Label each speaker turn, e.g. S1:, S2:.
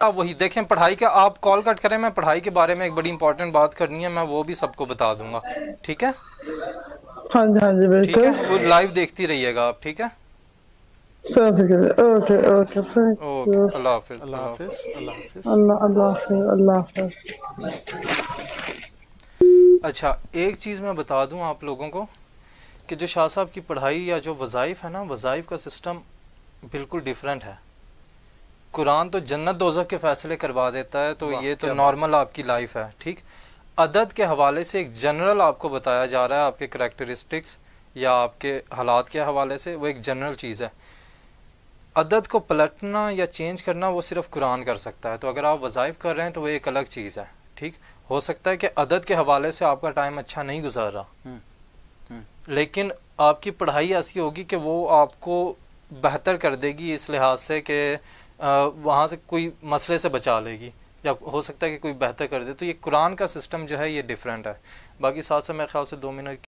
S1: आप वही देखें पढ़ाई का आप कॉल कट करें मैं पढ़ाई के बारे में एक बड़ी इंपॉर्टेंट बात करनी है मैं वो भी सबको बता दूँगा। ठीक है?
S2: हाँ जी हाँ जी
S1: ठीक है?
S2: बिल्कुल।
S1: वो लाइव देखती रहिएगा आप ठीक है?
S2: ओके ओके
S1: अल्लाह हाफिज
S3: अल्लाह हाफिज। अल्लाह
S2: अल्लाह अल्लाह हाफिज अल्लाह हाफिज।
S1: अच्छा एक चीज़ मैं बता दूँ आप लोगों को कि जो शाह साहब की पढ़ाई या जो वज़ाइफ है ना वज़ाइफ का सिस्टम बिल्कुल डिफरेंट है। कुरान तो जन्नत दोजक के फैसले करवा देता है तो ये तो नॉर्मल आपकी लाइफ है ठीक? अदद के हवाले से एक जनरल आपको बताया जा रहा है आपके करेक्टरिस्टिक्स या आपके हालात के हवाले से वो एक जनरल चीज़ है। अदद को पलटना या चेंज करना वो सिर्फ़ कुरान कर सकता है तो अगर आप वज़ाइफ कर रहे हैं तो वो एक अलग चीज़ है ठीक? हो सकता है कि अदद के हवाले से आपका टाइम अच्छा नहीं गुजार रहा।
S3: हम्म, हम्म।
S1: लेकिन आपकी पढ़ाई ऐसी होगी कि वो आपको बेहतर कर देगी इस लिहाज से कि वहाँ से कोई मसले से बचा लेगी या हो सकता है कि कोई बेहतर कर दे। तो ये कुरान का सिस्टम जो है, ये डिफरेंट है। बाकी साथ से मेरे ख्याल से दो मिनट